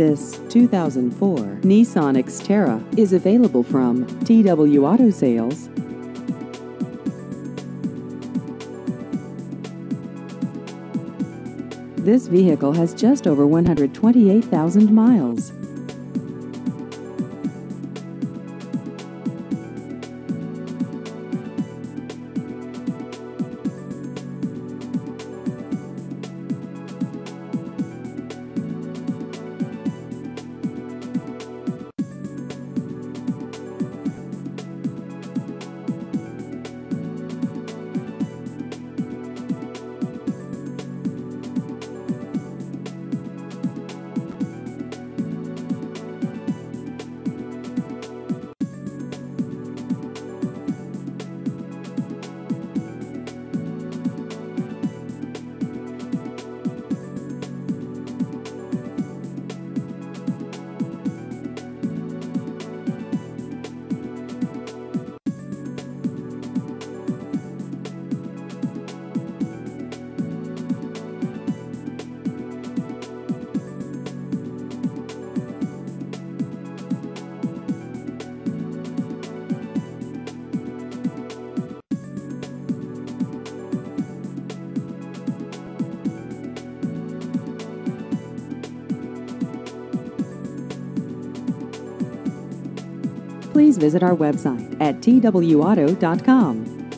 This 2004 Nissan Xterra is available from TW Auto Sales. This vehicle has just over 128,000 miles. Please visit our website at twauto.com.